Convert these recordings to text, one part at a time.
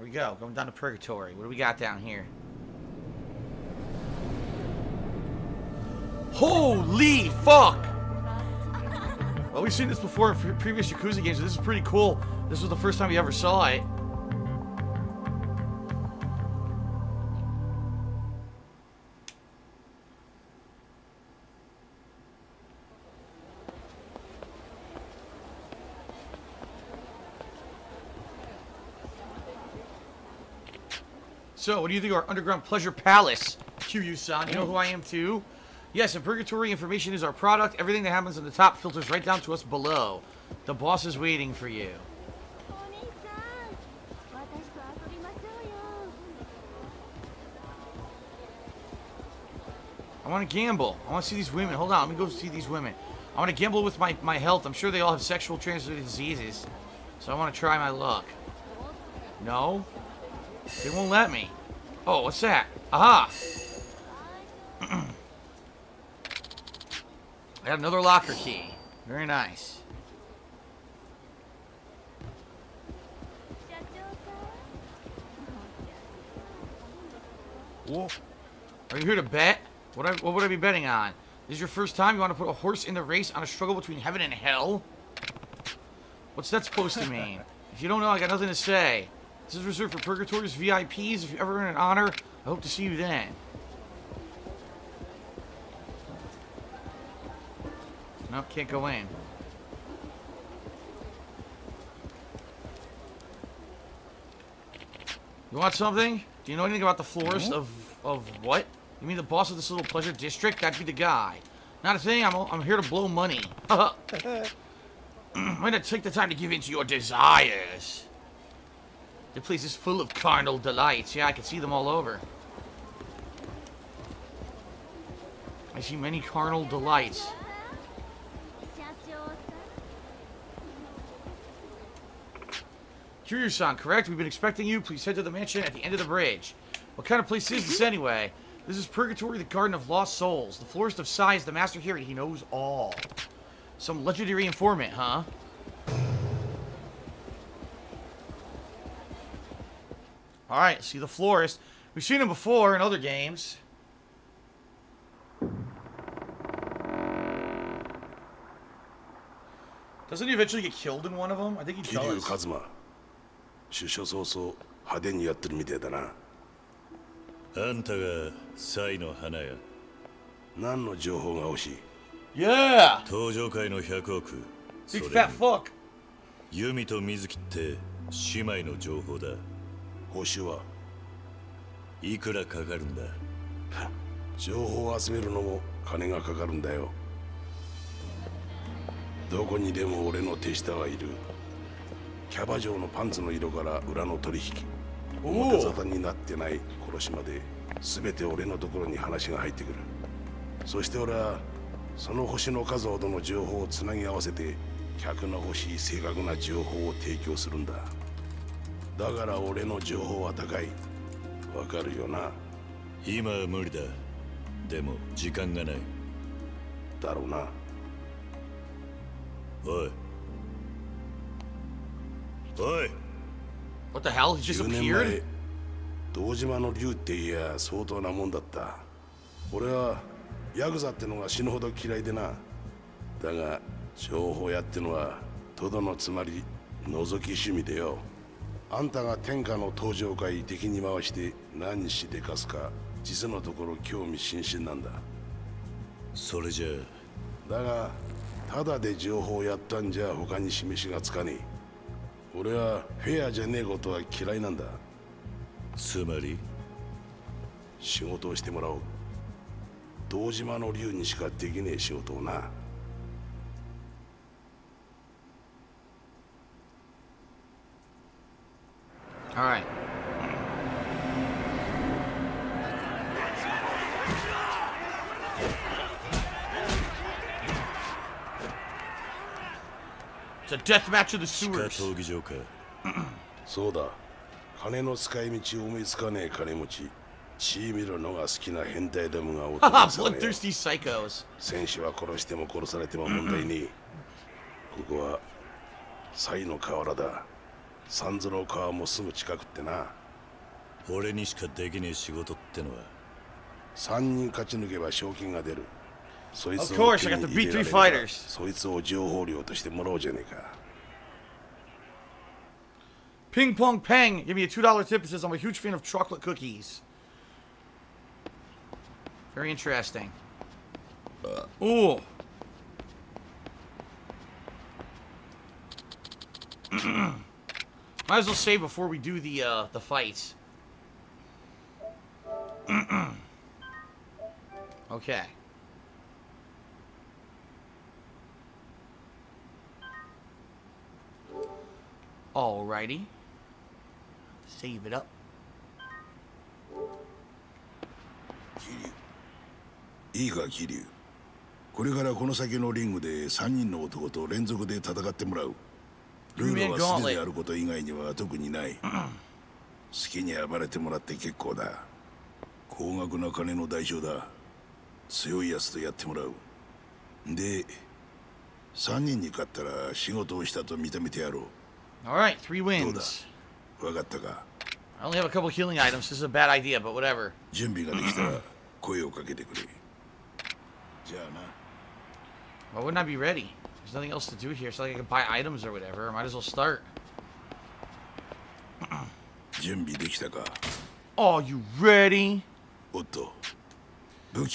Here we go. Going down to Purgatory. What do we got down here? Holy fuck! Well, we've seen this before in previous Yakuza games, so this is pretty cool. This was the first time we ever saw it. So, what do you think of our underground pleasure palace, Kiryu-san? You know who I am too? Yes, in Purgatory, information is our product. Everything that happens on the top filters right down to us below. The boss is waiting for you. I want to gamble. I want to see these women. Hold on, let me go see these women. I want to gamble with my, my health. I'm sure they all have sexual transmitted diseases. So I want to try my luck. No? They won't let me. Oh, what's that? Aha! I got another locker key. Very nice. Whoa. Are you here to bet? What, I, what would I be betting on? This is your first time? You want to put a horse in the race on a struggle between heaven and hell? What's that supposed to mean? If you don't know, I got nothing to say. This is reserved for Purgatory's VIPs. If you ever earn an honor, I hope to see you then. No, can't go in. You want something? Do you know anything about the florist of of what? You mean the boss of this little pleasure district? That'd be the guy. Not a thing. I'm I'm here to blow money. I'm gonna take the time to give in to your desires. The place is full of carnal delights. Yeah, I can see them all over. I see many carnal delights. Kiryu-san, correct? We've been expecting you. Please head to the mansion at the end of the bridge. What kind of place is this mm-hmm. anyway? This is Purgatory, the Garden of Lost Souls. The Florist of Sai is the master here, and he knows all. Some legendary informant, huh? Alright, see the florist. We've seen him before in other games. Doesn't he eventually get killed in one of them? I think he does. Kazuma. 出所早々派手にやってるみてえだなあんたがサイの花や何の情報が欲しい Yeah! 東城会の100億 Big fat fuck 報酬はいくらかかるんだ？情報を集めるのも金がかかるんだよ。どこにでも俺の手下はいる。キャバ嬢のパンツの色から裏の取引。表沙汰になってない殺しまで全て俺のところに話が入ってくる。そして俺はその星の数ほどの情報をつなぎ合わせて客の欲しい正確な情報を提供するんだ。だから俺の情報は高い。わかるよな？今は無理だ。でも時間がない。だろうな。おい。What the hell? He just appeared? 堂島の竜っていや相当なもんだった。俺はヤクザってのが死ぬほど嫌いでな。だが情報屋ってのはとどのつまり覗き趣味でよあんたが天下の登場会敵に回して何しでかすか実のところ興味津々なんだ。それじゃだがただで情報をやったんじゃ他に示しがつかねえ。俺はフェアじゃねえことは嫌いなんだ。つまり？仕事をしてもらおう。堂島の竜にしかできねえ仕事をな All right. It's a death match of the sewers. そうだ。金の使い道を思いつかねえ金持ち。血見るのが好きな変態どもがおってますね。Bloodthirsty psychos. 選手は殺しても殺されても問題ねえ。ここはサイの河原だ。 サンズの川もすぐ近くってな。俺にしかできねえ仕事ってのは。3人勝ち抜けば賞金が出る。そいつを情報量としてもらおうじゃねえか。ピンポンペン give me a two おお Might as well say before we do the uh, the fight. okay. Alrighty. Save it up. いいか桐生これからこの先のリングで3人の男と連続で戦ってもらうルールは素手であること以外には特にない。好きに暴れてもらって結構だ。高額な金の代償だ。強いやつとやってもらう。で3人に勝ったら仕事をしたと認めてやろう。Alright, three wins. 分かったか？I only have a couple healing items. This is a bad idea, but whatever. 準備ができたら声をかけてくれ。じゃあな。Why wouldn't I be ready? There's nothing else to do here. so like I can buy items or whatever. Might as well start. oh, you ready?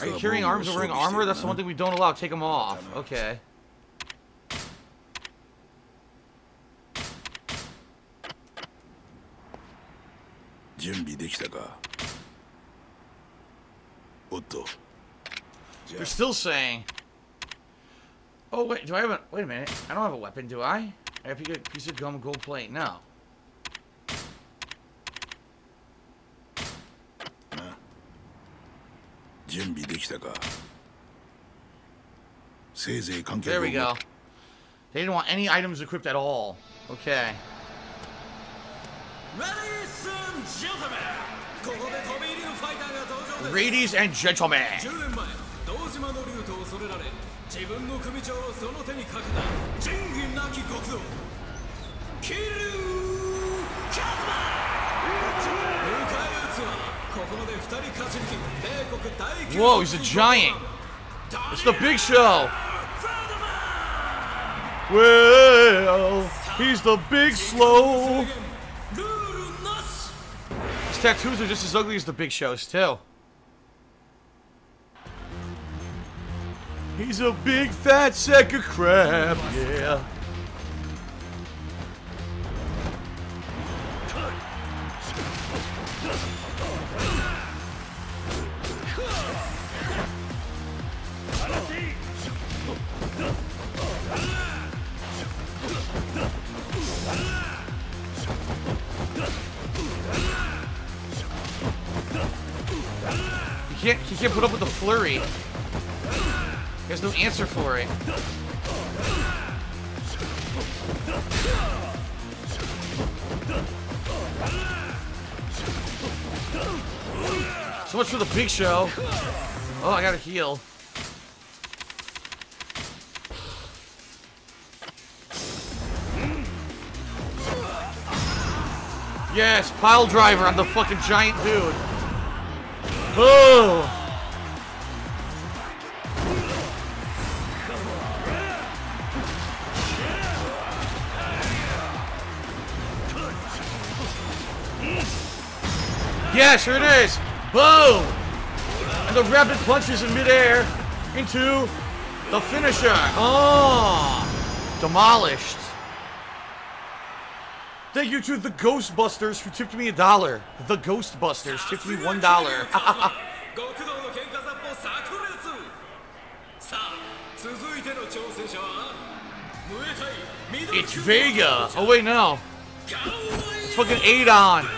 Are you carrying arms or wearing armor? That's the one thing we don't allow. Take them off. Okay. They're still saying Oh wait, do I have a? Wait a minute. I don't have a weapon, do I? I have a piece of gum, gold plate. No. 準備できたかせいぜい関係 There we go. They didn't want any items equipped at all. Okay. Ladies and gentlemen 自分の組長をその手にかけた仁義なき極道キルカズマ迎え撃つはここまで2人勝ち抜き米国大記録 Whoa, he's a giant. It's the Big Show. Well, he's the Big Slow. ルールなし His tattoos are just as ugly as the Big Show's too. He's a big fat sack of crap, yeah. He can't he can't put up with the flurry. He has no answer for it. So much for the big show. Oh, I gotta heal. Yes, pile driver on the fucking giant dude. Oh! Yes, here it is. Boom! And the rapid punches in midair into the finisher. Oh! Demolished. Thank you to the Ghostbusters who tipped me a dollar. The Ghostbusters tipped me one dollar. it's Vega. Oh wait, no. It's fucking Adon.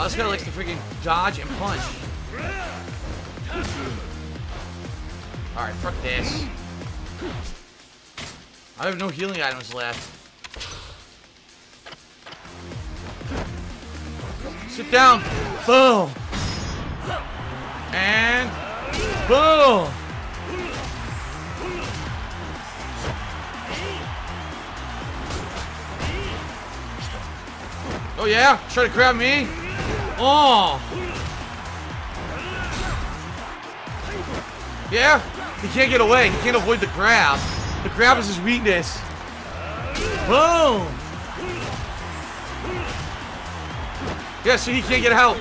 Oh, this guy likes to freaking dodge and punch. Alright, fuck this. I have no healing items left. Sit down. Boom. And boom. Oh yeah? Try to grab me? Oh! Yeah? He can't get away. He can't avoid the grab. The grab is his weakness. Boom! Yeah, see, he can't get help.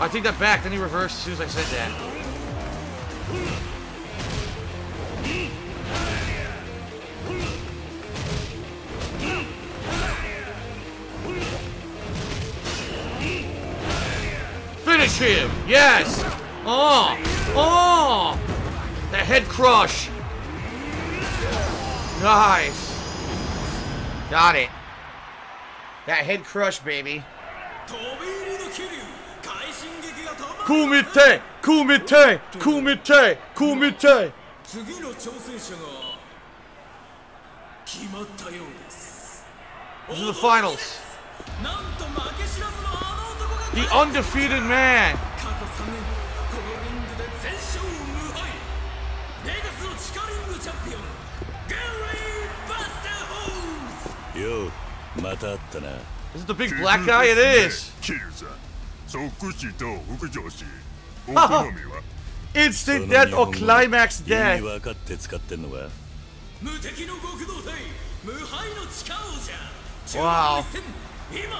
I take that back. Then he reversed as soon as I said that. Finish him! Yes! Oh! Oh! The head crush! Nice! Got it. That head crush, baby. Kumite! Kumite! Kumite! Kumite! This is the finals. The undefeated man. 過去3年このリングで全勝無敗ベガスの地下リングチャンピオンゲリー・バスター・ホーズようまた会ったな Is it the big black guy? It is. キルさん即死と副上司お好みは Instant death or climax 意 death. 味分かって使ってんのか無敵の極道隊無敗の地下王者 Wow. 中国戦今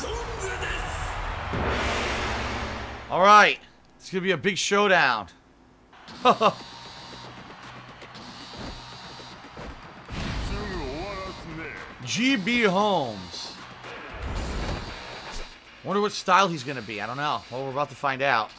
ゴングです All right. It's going to be a big showdown. GB Holmes. Wonder what style he's going to be. I don't know. Well, we're about to find out.